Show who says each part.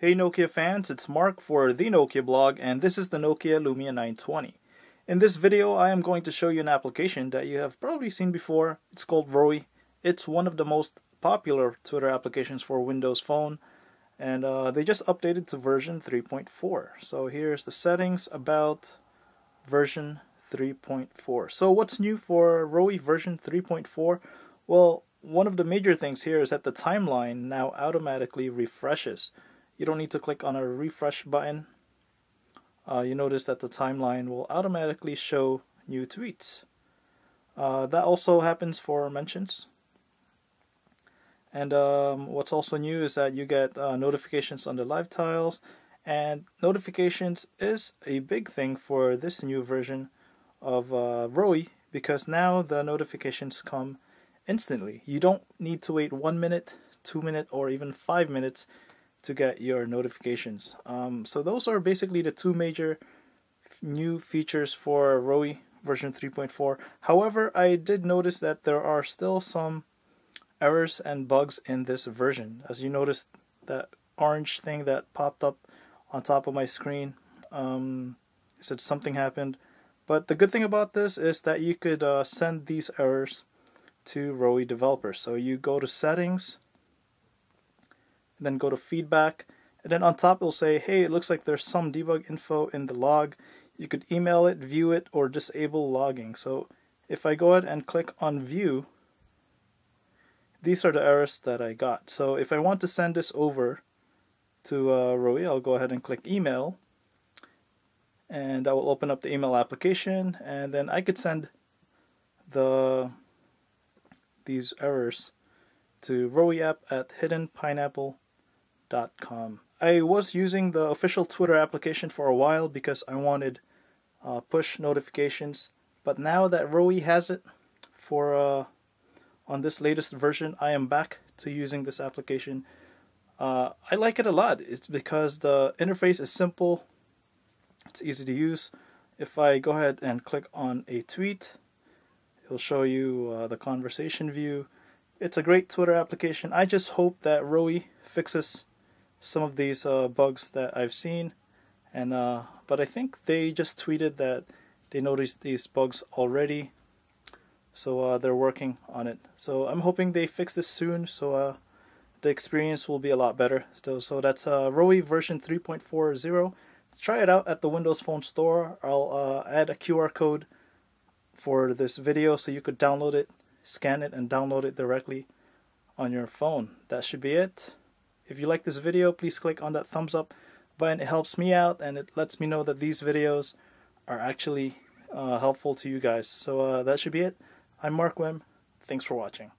Speaker 1: Hey Nokia fans, it's Mark for the Nokia blog and this is the Nokia Lumia 920. In this video I am going to show you an application that you have probably seen before. It's called Rowi. It's one of the most popular Twitter applications for Windows Phone and uh, they just updated to version 3.4. So here's the settings about version 3.4. So what's new for Rowi version 3.4? Well, one of the major things here is that the timeline now automatically refreshes you don't need to click on a refresh button. Uh, you notice that the timeline will automatically show new tweets. Uh, that also happens for mentions. And um, what's also new is that you get uh, notifications on the live tiles, and notifications is a big thing for this new version of uh, because now the notifications come instantly. You don't need to wait one minute, two minutes, or even five minutes to get your notifications. Um, so those are basically the two major new features for Rowi version 3.4. However, I did notice that there are still some errors and bugs in this version. As you noticed, that orange thing that popped up on top of my screen um, said something happened. But the good thing about this is that you could uh, send these errors to Rowi developers. So you go to settings then go to feedback, and then on top it'll say, hey, it looks like there's some debug info in the log. You could email it, view it, or disable logging. So if I go ahead and click on view, these are the errors that I got. So if I want to send this over to uh, I'll go ahead and click email, and I will open up the email application, and then I could send the these errors to rowiapp at hiddenpineapple.com I was using the official Twitter application for a while because I wanted uh, push notifications, but now that Rowi has it for uh, on this latest version, I am back to using this application. Uh, I like it a lot. It's because the interface is simple, it's easy to use. If I go ahead and click on a tweet, it'll show you uh, the conversation view. It's a great Twitter application. I just hope that Rowi fixes some of these uh, bugs that I've seen, and uh, but I think they just tweeted that they noticed these bugs already, so uh, they're working on it. So I'm hoping they fix this soon, so uh, the experience will be a lot better. Still, so that's uh, Rowi version 3.40. Try it out at the Windows Phone store. I'll uh, add a QR code for this video so you could download it, scan it, and download it directly on your phone. That should be it. If you like this video, please click on that thumbs up button. It helps me out and it lets me know that these videos are actually uh, helpful to you guys. So uh, that should be it. I'm Mark Guim. Thanks for watching.